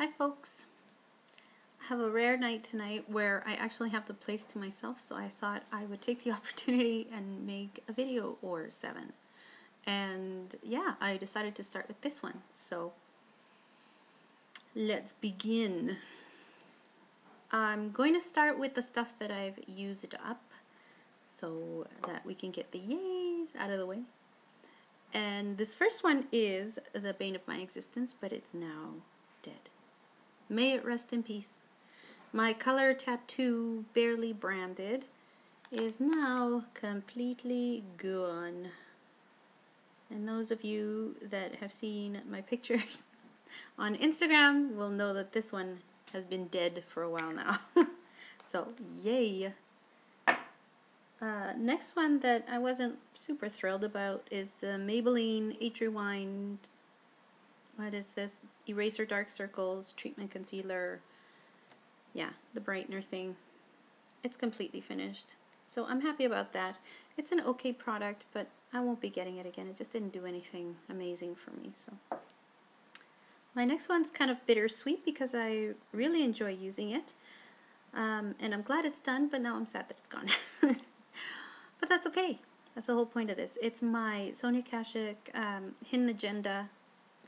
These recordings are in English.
Hi folks. I have a rare night tonight where I actually have the place to myself so I thought I would take the opportunity and make a video or seven. And yeah, I decided to start with this one. So let's begin. I'm going to start with the stuff that I've used up so that we can get the yays out of the way. And this first one is the bane of my existence, but it's now dead. May it rest in peace. My color tattoo, barely branded, is now completely gone. And those of you that have seen my pictures on Instagram will know that this one has been dead for a while now. so, yay. Uh, next one that I wasn't super thrilled about is the Maybelline Age Rewind, what is this? Eraser Dark Circles Treatment Concealer. Yeah, the brightener thing. It's completely finished. So I'm happy about that. It's an okay product, but I won't be getting it again. It just didn't do anything amazing for me. So My next one's kind of bittersweet because I really enjoy using it. Um, and I'm glad it's done, but now I'm sad that it's gone. But that's okay. That's the whole point of this. It's my Sonia Kashuk um, Hidden Agenda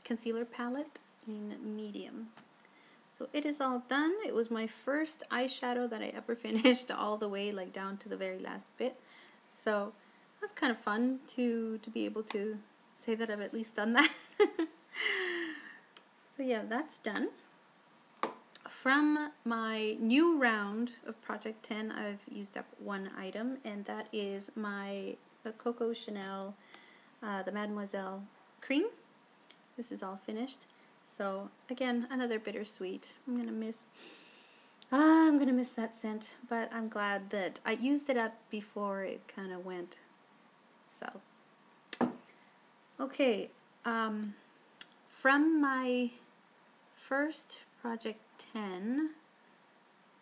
concealer palette in medium. So it is all done. It was my first eyeshadow that I ever finished all the way like down to the very last bit. So was kind of fun to, to be able to say that I've at least done that. so yeah, that's done from my new round of Project 10, I've used up one item, and that is my Coco Chanel, uh, the Mademoiselle cream. This is all finished. So again, another bittersweet. I'm gonna miss. Ah, I'm gonna miss that scent, but I'm glad that I used it up before it kind of went south. Okay, um, from my first project 10,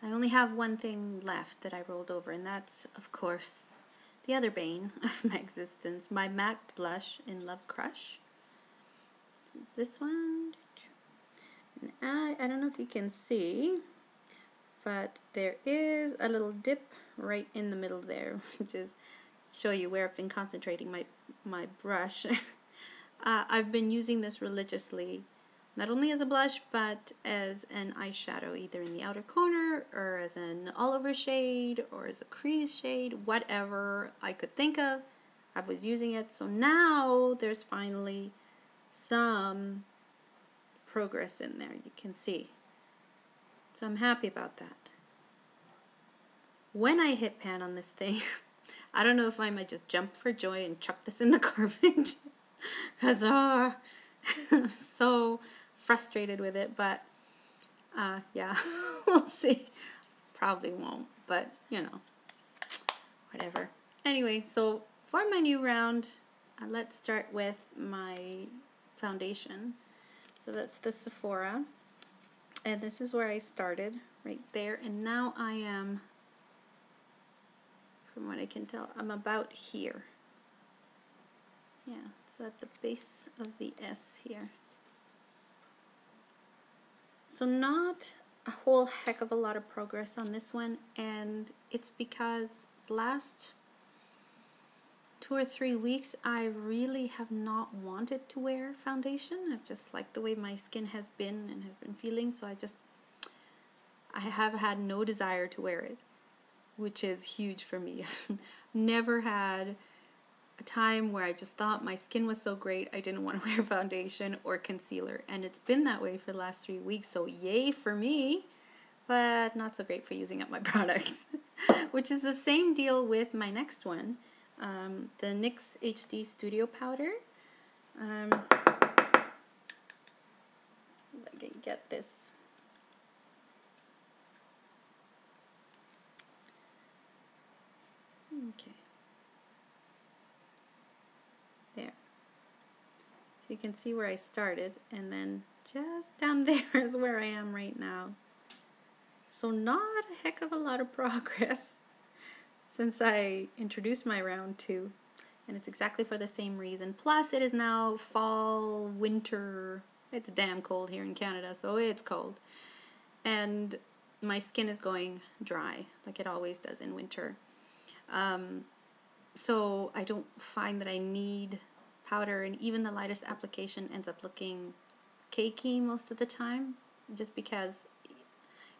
I only have one thing left that I rolled over, and that's, of course, the other bane of my existence, my MAC blush in Love Crush. This one, and I, I don't know if you can see, but there is a little dip right in the middle there, which is show you where I've been concentrating my, my brush. uh, I've been using this religiously not only as a blush but as an eyeshadow either in the outer corner or as an all over shade or as a crease shade whatever I could think of I was using it so now there's finally some progress in there you can see so I'm happy about that when I hit pan on this thing I don't know if I might just jump for joy and chuck this in the garbage because uh, so frustrated with it, but uh, yeah, we'll see. Probably won't, but you know, whatever. Anyway, so for my new round, uh, let's start with my foundation. So that's the Sephora. And this is where I started, right there. And now I am, from what I can tell, I'm about here. Yeah, so at the base of the S here. So not a whole heck of a lot of progress on this one and it's because last two or three weeks I really have not wanted to wear foundation. I've just liked the way my skin has been and has been feeling so I just I have had no desire to wear it which is huge for me. Never had a time where I just thought my skin was so great I didn't want to wear foundation or concealer and it's been that way for the last three weeks so yay for me but not so great for using up my products which is the same deal with my next one um, the NYX HD Studio Powder um, I can get this okay There. So you can see where I started and then just down there is where I am right now. So not a heck of a lot of progress since I introduced my round two and it's exactly for the same reason. Plus it is now fall, winter it's damn cold here in Canada, so it's cold. And my skin is going dry, like it always does in winter. Um, so I don't find that I need powder, and even the lightest application ends up looking cakey most of the time, just because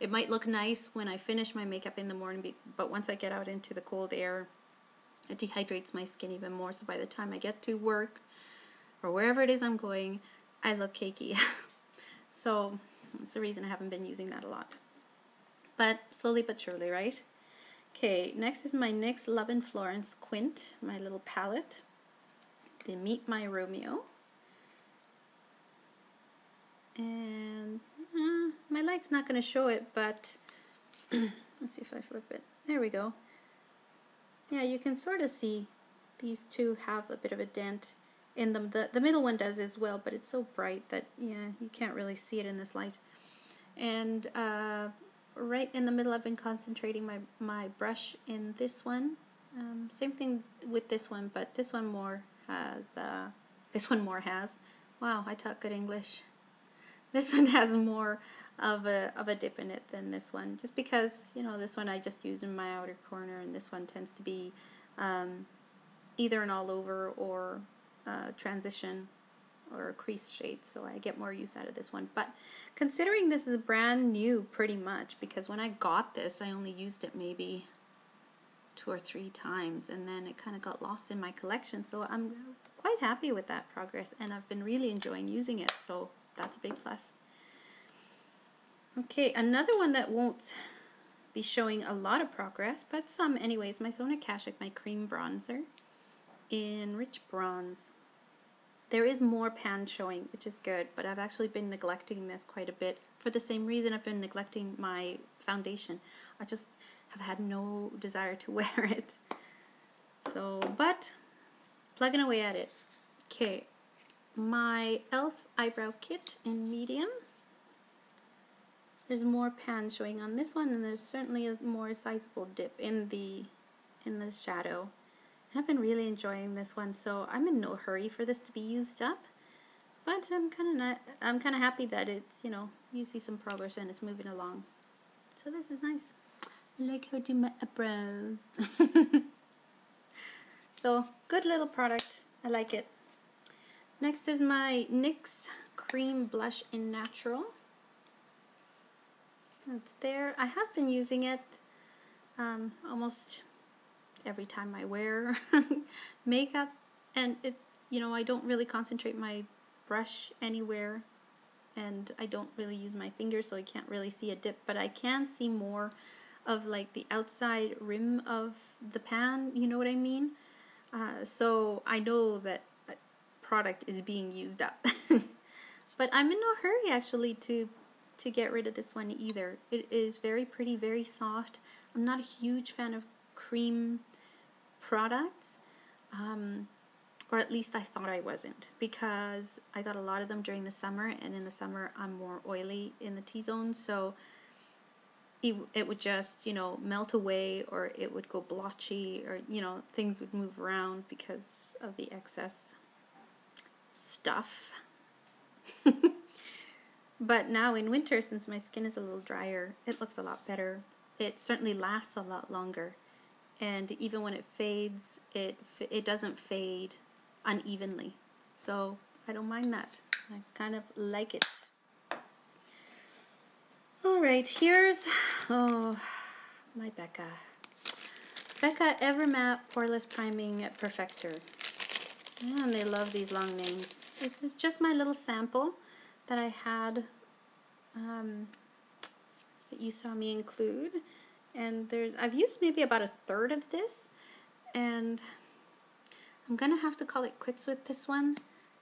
it might look nice when I finish my makeup in the morning, but once I get out into the cold air, it dehydrates my skin even more. So by the time I get to work or wherever it is I'm going, I look cakey. so that's the reason I haven't been using that a lot. But slowly but surely, right? Okay, next is my NYX Love in Florence Quint, my little palette. The Meet My Romeo. And my light's not going to show it, but let's see if I flip it. There we go. Yeah, you can sort of see these two have a bit of a dent in them. The, the middle one does as well, but it's so bright that, yeah, you can't really see it in this light. And uh, right in the middle I've been concentrating my, my brush in this one. Um, same thing with this one, but this one more has, uh, this one more has, wow, I talk good English. This one has more of a, of a dip in it than this one, just because, you know, this one I just use in my outer corner, and this one tends to be um, either an all over or uh, transition or a crease shade, so I get more use out of this one. But considering this is brand new pretty much, because when I got this, I only used it maybe two or three times, and then it kind of got lost in my collection, so I'm quite happy with that progress, and I've been really enjoying using it, so that's a big plus. Okay, another one that won't be showing a lot of progress, but some anyways, my Sonia Kashuk, my cream bronzer in Rich Bronze. There is more pan showing, which is good, but I've actually been neglecting this quite a bit for the same reason I've been neglecting my foundation. I just have had no desire to wear it. So, but plugging away at it. Okay, my e.l.f. eyebrow kit in medium. There's more pan showing on this one, and there's certainly a more sizable dip in the in the shadow. And I've been really enjoying this one, so I'm in no hurry for this to be used up. But I'm kind of not. I'm kind of happy that it's you know you see some progress and it's moving along. So this is nice. I like how do my eyebrows. so good little product. I like it. Next is my NYX Cream Blush in Natural. It's there. I have been using it um, almost every time I wear makeup. And it you know I don't really concentrate my brush anywhere. And I don't really use my fingers so I can't really see a dip. But I can see more of like the outside rim of the pan you know what I mean? Uh, so I know that product is being used up. But I'm in no hurry actually to to get rid of this one either it is very pretty very soft I'm not a huge fan of cream products, um, or at least I thought I wasn't, because I got a lot of them during the summer, and in the summer I'm more oily in the T-zone, so it, it would just, you know, melt away, or it would go blotchy, or, you know, things would move around because of the excess stuff. but now in winter, since my skin is a little drier, it looks a lot better. It certainly lasts a lot longer. And even when it fades it it doesn't fade unevenly. So I don't mind that. I kind of like it. Alright here's oh my Becca. Becca Evermatte Poreless Priming Perfector. And they love these long names. This is just my little sample that I had um, that you saw me include. And there's I've used maybe about a third of this and I'm gonna have to call it quits with this one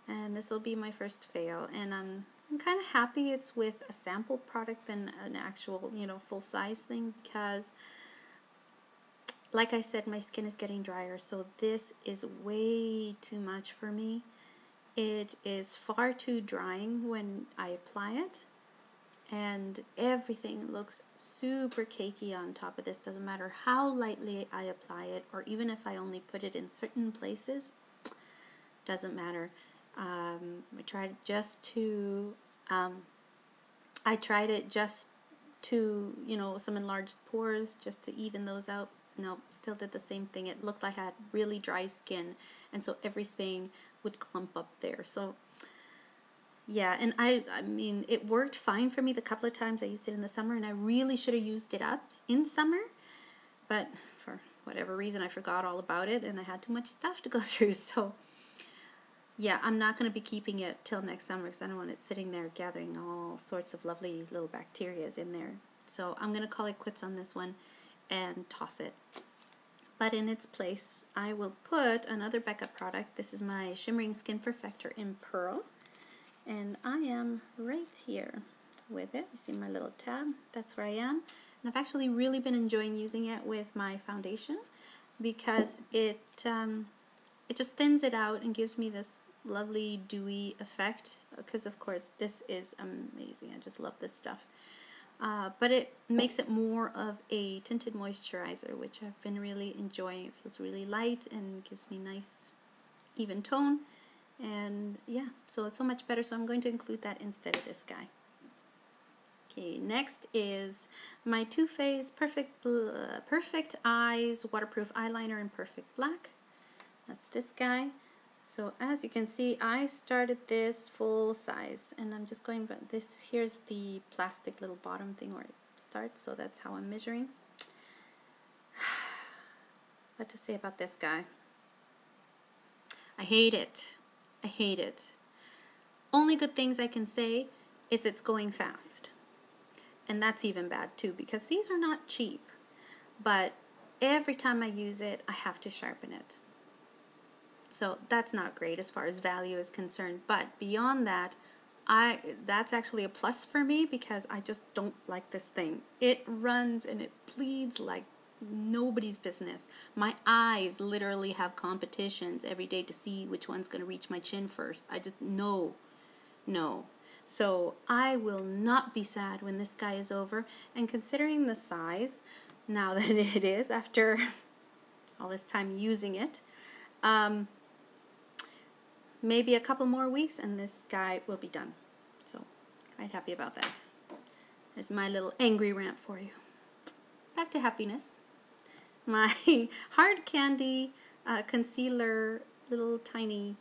and this will be my first fail. And I'm, I'm kind of happy it's with a sample product than an actual you know full size thing because like I said my skin is getting drier so this is way too much for me it is far too drying when I apply it and everything looks super cakey on top of this doesn't matter how lightly I apply it or even if I only put it in certain places doesn't matter Um, I tried just to, um, I tried it just to, you know, some enlarged pores just to even those out. No, still did the same thing. It looked like I had really dry skin, and so everything would clump up there. So, yeah, and I, I mean, it worked fine for me the couple of times I used it in the summer, and I really should have used it up in summer, but for whatever reason, I forgot all about it, and I had too much stuff to go through, so yeah, I'm not going to be keeping it till next summer because I don't want it sitting there gathering all sorts of lovely little bacterias in there. So I'm going to call it quits on this one and toss it. But in its place, I will put another backup product. This is my Shimmering Skin Perfector in Pearl. And I am right here with it. You see my little tab? That's where I am. And I've actually really been enjoying using it with my foundation because it um, it just thins it out and gives me this lovely dewy effect because of course this is amazing. I just love this stuff. Uh, but it makes it more of a tinted moisturizer, which I've been really enjoying. It feels really light and gives me nice even tone. And yeah, so it's so much better. So I'm going to include that instead of this guy. Okay, next is my Too Faced Perfect, Perfect Eyes Waterproof Eyeliner in Perfect Black. That's this guy. So as you can see, I started this full size and I'm just going, but this, here's the plastic little bottom thing where it starts, so that's how I'm measuring. what to say about this guy? I hate it. I hate it. Only good things I can say is it's going fast. And that's even bad too because these are not cheap. But every time I use it, I have to sharpen it. So that's not great as far as value is concerned. But beyond that, I that's actually a plus for me because I just don't like this thing. It runs and it bleeds like nobody's business. My eyes literally have competitions every day to see which one's going to reach my chin first. I just no. No. So I will not be sad when this guy is over. And considering the size, now that it is, after all this time using it, um, maybe a couple more weeks and this guy will be done. So quite happy about that. There's my little angry rant for you. Back to happiness. My hard candy uh, concealer little tiny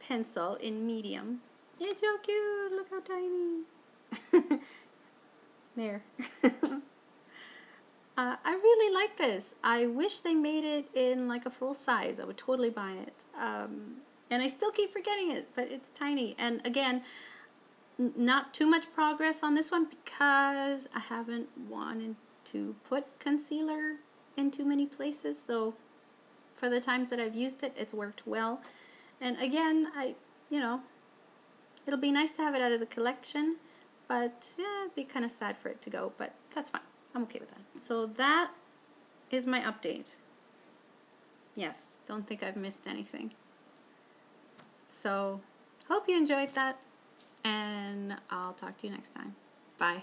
pencil in medium. It's so cute. Look how tiny. there. uh, I really like this. I wish they made it in like a full size. I would totally buy it. Um, and I still keep forgetting it, but it's tiny. And again, not too much progress on this one because I haven't wanted to put concealer in too many places. So for the times that I've used it, it's worked well. And again, I, you know, it'll be nice to have it out of the collection, but yeah, it'd be kind of sad for it to go, but that's fine. I'm okay with that. So that is my update. Yes, don't think I've missed anything. So, hope you enjoyed that, and I'll talk to you next time. Bye.